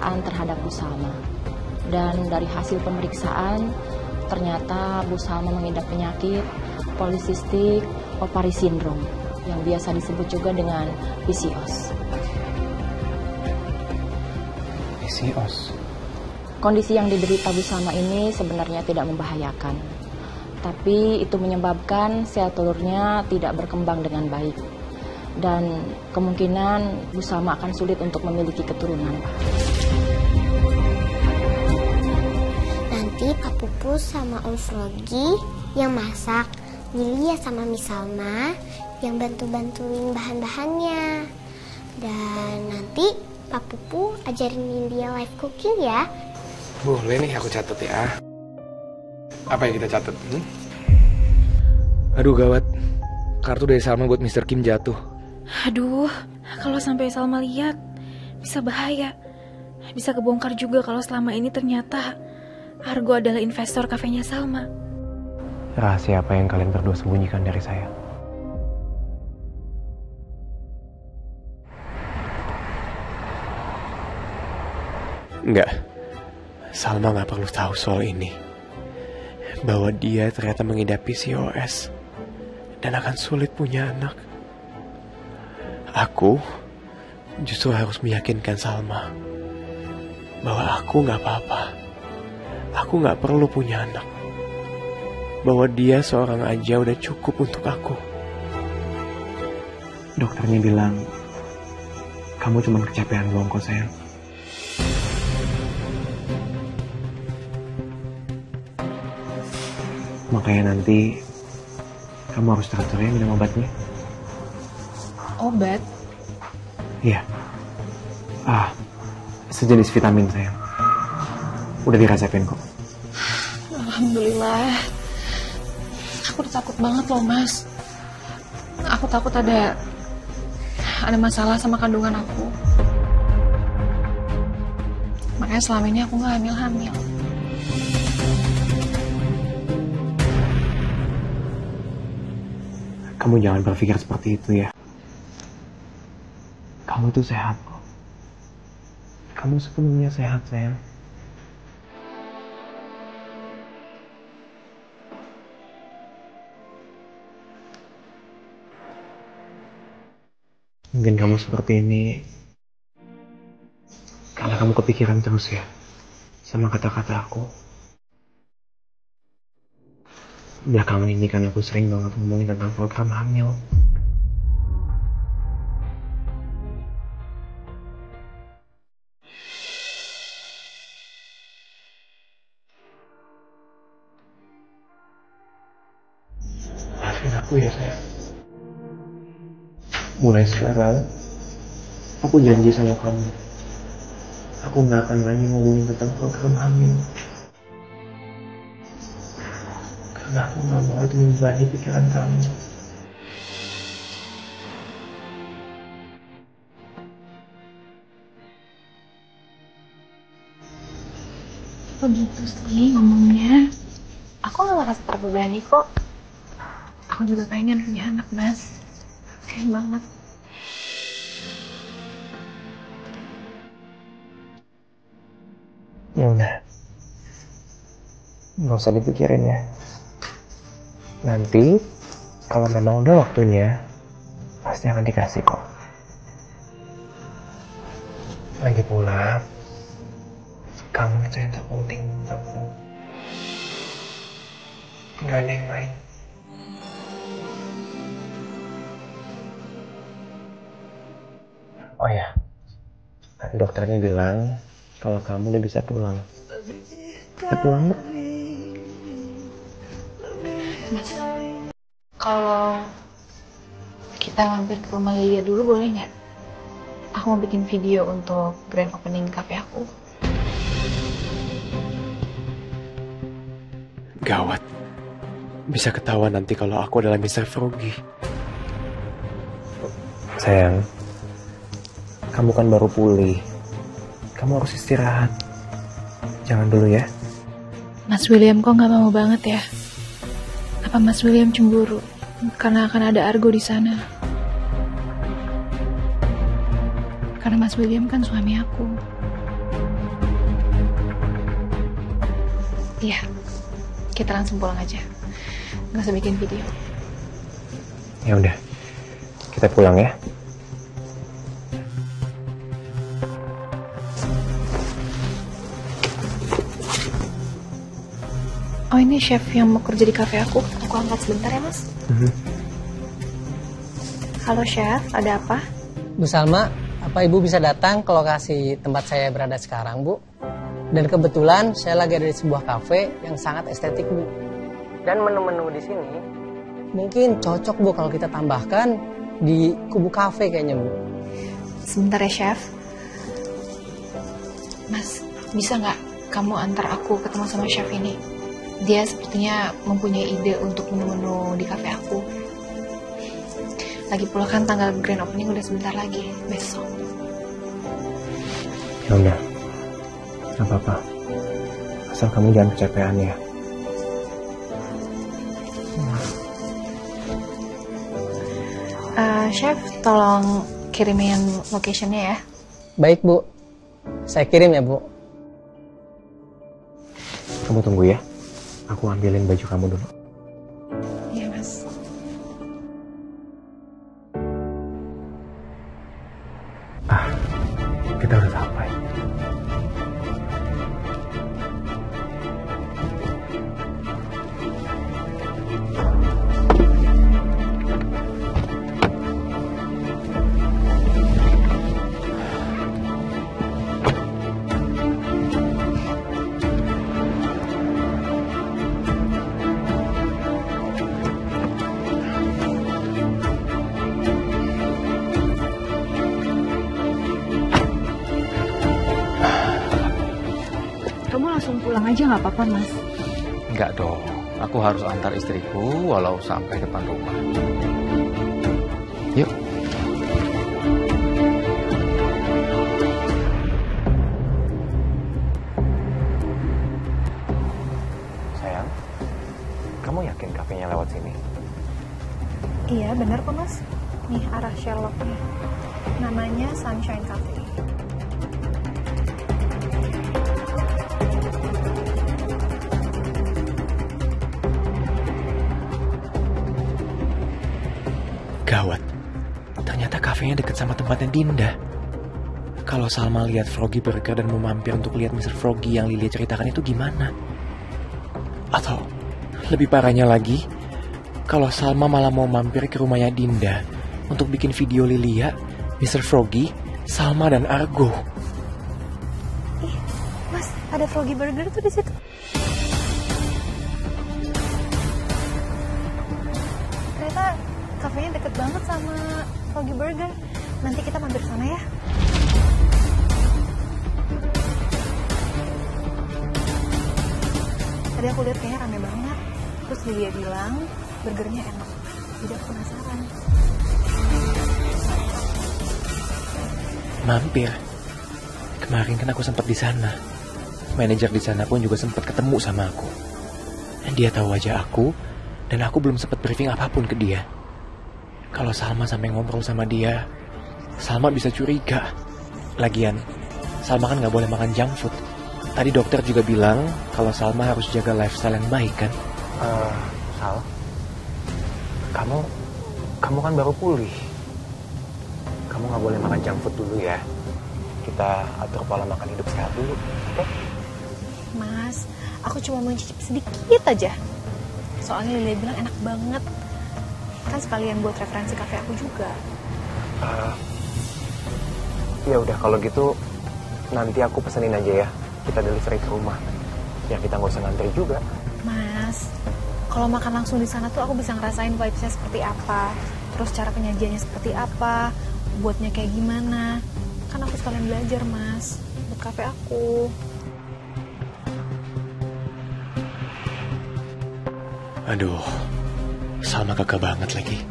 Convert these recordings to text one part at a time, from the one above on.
pemeriksaan terhadap Bu Salma. Dan dari hasil pemeriksaan, ternyata Bu Salma mengidap penyakit polisistik ovary syndrome yang biasa disebut juga dengan PCOS. PCOS? Kondisi yang diderita Bu Salma ini sebenarnya tidak membahayakan. Tapi itu menyebabkan sel telurnya tidak berkembang dengan baik. Dan kemungkinan Bu Salma akan sulit untuk memiliki keturunan, Pak. Nanti Pak Pupus sama Om Frogi yang masak, Lilia sama Miss Salma yang bantu-bantuin bahan-bahannya. Dan nanti Pak Pupu ajarin dia live cooking ya. Boleh nih aku catat ya. Apa yang kita catat? Hmm? Aduh gawat. Kartu dari Salma buat Mr. Kim jatuh. Aduh, kalau sampai Salma lihat bisa bahaya. Bisa kebongkar juga kalau selama ini ternyata Argo adalah investor kafenya Salma. Rahasia apa yang kalian berdua sembunyikan dari saya? Enggak. Salma nggak perlu tahu soal ini. Bahwa dia ternyata mengidap PCOS dan akan sulit punya anak. Aku justru harus meyakinkan Salma bahwa aku nggak apa-apa. Aku nggak perlu punya anak. Bahwa dia seorang aja udah cukup untuk aku. Dokternya bilang, kamu cuma kecapean doang kok sayang. Makanya nanti kamu harus teratur ya minum obatnya. Obat? Iya. Ah, sejenis vitamin sayang. Udah dirasepin kok. Alhamdulillah. Aku udah takut banget loh, Mas. Aku takut ada ada masalah sama kandungan aku. Makanya selama ini aku nggak hamil-hamil. Kamu jangan berpikir seperti itu ya. Kamu tuh sehat kok. Kamu sepenuhnya sehat sayang. Mungkin kamu seperti ini karena kamu kepikiran terus ya sama kata-kata aku. Belakangan ini kan aku sering banget ngomongin tentang program hamil. Maafin aku ya sayang. Mulai sekarang, aku janji sama kamu. Aku nggak akan lagi ngomongin tentang program hamil. Karena aku nggak mau itu membebani pikiran kamu. Begitu sih ngomongnya. Aku gak merasa terbebani kok. Aku juga pengen punya anak, Mas. Pengen banget. Ya udah. Nggak usah dipikirin ya. Nanti kalau memang udah waktunya, pasti akan dikasih kok. Lagi pula, kamu itu yang terpenting. Nggak ada yang lain. Oh ya, dokternya bilang kalau kamu udah bisa pulang. Bisa pulang Mbak? Kalau kita mampir ke rumah Lilia dulu boleh nggak? Aku mau bikin video untuk grand opening cafe aku. Gawat. Bisa ketahuan nanti kalau aku adalah Mr. Froggy. Sayang, kamu kan baru pulih. Kamu harus istirahat. Jangan dulu ya. Mas William kok nggak mau banget ya? Apa Mas William cemburu? Karena akan ada Argo di sana. Karena Mas William kan suami aku. Iya, kita langsung pulang aja. Nggak usah bikin video. Ya udah, kita pulang ya. Oh ini chef yang mau kerja di cafe aku. Aku angkat sebentar ya mas. Mhm. Halo chef, ada apa? Bu Salma, apa Ibu bisa datang ke lokasi tempat saya berada sekarang, Bu? Dan kebetulan saya lagi ada di sebuah kafe yang sangat estetik, Bu. Dan menu-menu di sini mungkin cocok, Bu, kalau kita tambahkan di kubu kafe kayaknya, Bu. Sebentar ya chef. Mas, bisa nggak kamu antar aku ketemu sama chef ini? Dia sepertinya mempunyai ide untuk menu-menu di kafe aku. Lagi pula kan tanggal grand opening udah sebentar lagi, besok. Ya udah, nggak apa-apa. Asal kamu jangan kecapean ya. Eh, chef, tolong kirimin locationnya ya. Baik, Bu. Saya kirim ya, Bu. Kamu tunggu ya. Aku ambilin baju kamu dulu. Aja nggak apa-apa, Mas. Enggak dong, aku harus antar istriku walau sampai depan rumah. Yuk. Sayang, kamu yakin kafenya lewat sini? Iya, benar kok, Mas. Nih, arah Sherlocknya. Namanya Sunshine Cafe. Kafenya deket sama tempatnya Dinda. Kalau Salma lihat Froggy Burger dan mau mampir untuk lihat Mr. Froggy yang Lilia ceritakan itu gimana? Atau lebih parahnya lagi, kalau Salma malah mau mampir ke rumahnya Dinda untuk bikin video Lilia, Mr. Froggy, Salma dan Argo. Ih, Mas, ada Froggy Burger tuh di situ. Froggy Burger. Nanti kita mampir sana ya. Tadi aku lihat kayaknya rame banget. Terus dia bilang burgernya enak. Jadi aku penasaran. Mampir. Kemarin kan aku sempat di sana. Manajer di sana pun juga sempat ketemu sama aku. Dia tahu wajah aku, dan aku belum sempat briefing apa pun ke dia. Kalau Salma sampai ngobrol sama dia, Salma bisa curiga. Lagian, Salma kan nggak boleh makan junk food. Tadi dokter juga bilang kalau Salma harus jaga lifestyle yang baik kan? Eh, Sal, kamu, kamu kan baru pulih. Kamu nggak boleh makan junk food dulu ya. Kita atur pola makan hidup sehat dulu, oke? Mas, aku cuma mau cicip sedikit aja. Soalnya Lilia bilang enak banget. Kan sekalian buat referensi kafe aku juga. Eh, ya udah kalau gitu nanti aku pesenin aja ya. Kita delivery ke rumah. Ya kita nggak usah ngantri juga. Mas, kalau makan langsung di sana tuh aku bisa ngerasain vibes-nya seperti apa. Terus cara penyajiannya seperti apa. Buatnya kayak gimana. Kan aku sekalian belajar, Mas. Buat kafe aku. Aduh, Salma kagak banget lagi.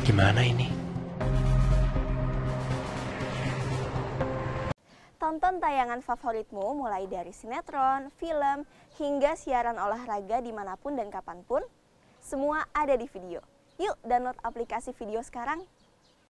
Gimana ini? Tonton tayangan favoritmu mulai dari sinetron, film, hingga siaran olahraga di mana pun dan kapan pun. Semua ada di video. Yuk download aplikasi video sekarang.